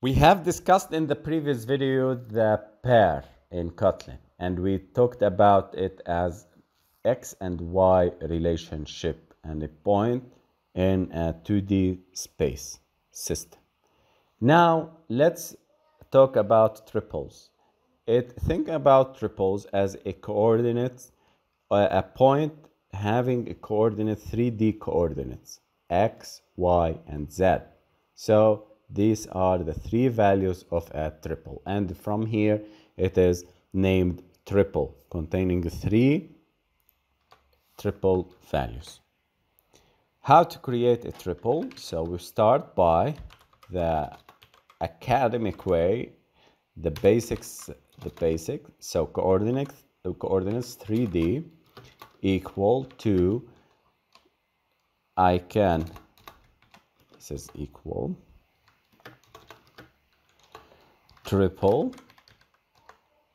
We have discussed in the previous video the pair in Kotlin and we talked about it as x and y relationship and a point in a 2D space system. Now let's talk about triples. It think about triples as a coordinate, uh, a point having a coordinate 3D coordinates x, y, and z. So these are the three values of a triple. And from here, it is named triple, containing three triple values. How to create a triple? So we start by the academic way, the basics, the basic. So coordinates, coordinates 3D equal to I can this is equal triple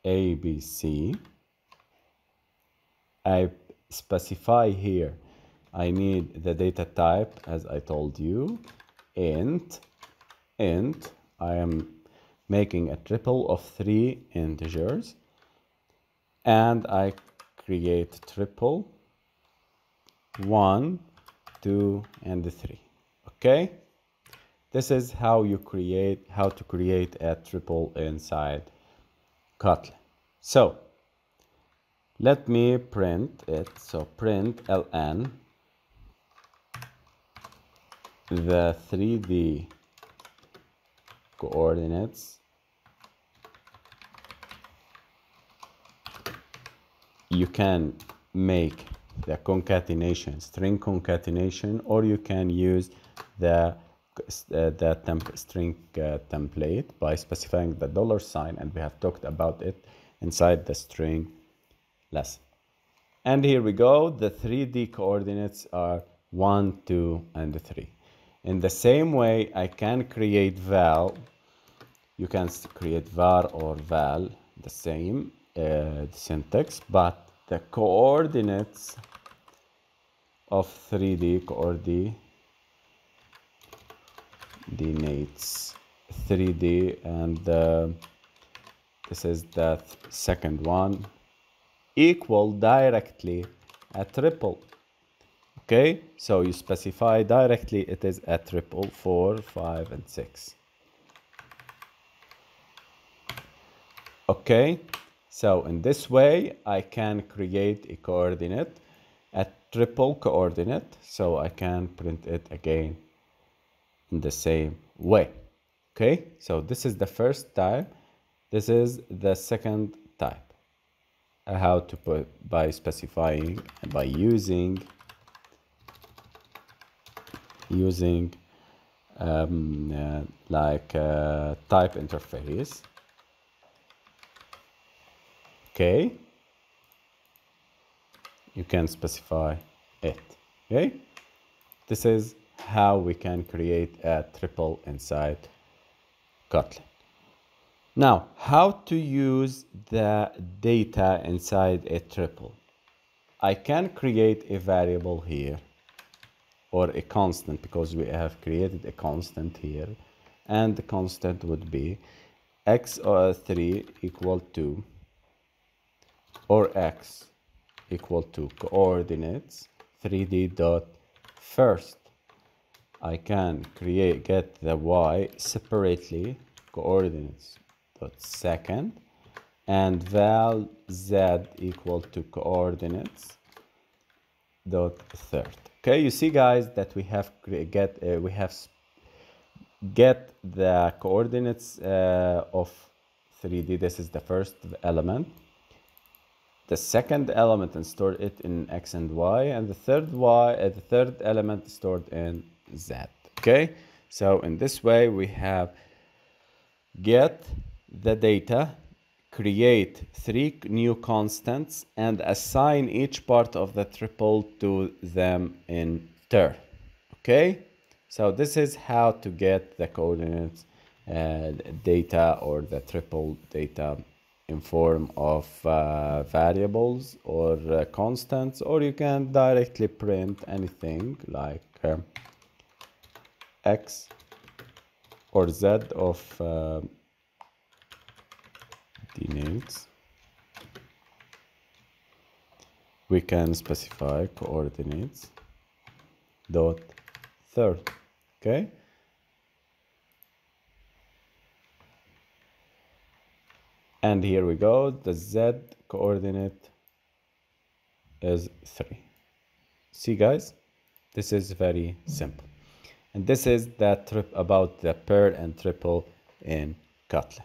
ABC I specify here I need the data type as I told you int int I am making a triple of three integers and I create triple one two and three okay this is how you create how to create a triple inside Kotlin. So let me print it. So print ln the 3d coordinates you can make the concatenation string concatenation or you can use the the temp string uh, template by specifying the dollar sign and we have talked about it inside the string lesson. And here we go. The 3d coordinates are 1 2 and 3 in the same way i can create val. You can create var or val the same uh, syntax but the coordinates of 3D coordinates 3D and uh, this is the second one. Equal directly a triple. Okay so you specify directly it is a triple four five and six. Okay so in this way, I can create a coordinate, a triple coordinate, so I can print it again in the same way. Okay, so this is the first type. This is the second type. How to put by specifying by using using um, uh, like uh, type inference okay you can specify it okay this is how we can create a triple inside Kotlin. Now how to use the data inside a triple? I can create a variable here or a constant because we have created a constant here and the constant would be x or 3 equal to or x equal to coordinates 3d dot first I can create get the y separately coordinates dot second and val z equal to coordinates dot third. Okay you see guys that we have get uh, we have get the coordinates uh, of 3d this is the first element. The second element and store it in x and y and the third y uh, the third element stored in z okay? So in this way we have get the data create three new constants and assign each part of the triple to them in turn okay? So this is how to get the coordinates uh, data or the triple data in form of uh, variables or uh, constants or you can directly print anything like uh, x or z of uh, denotes we can specify coordinates dot third okay? And here we go. The z coordinate is 3 see guys? This is very simple and this is that trip about the pair and triple in Kotlin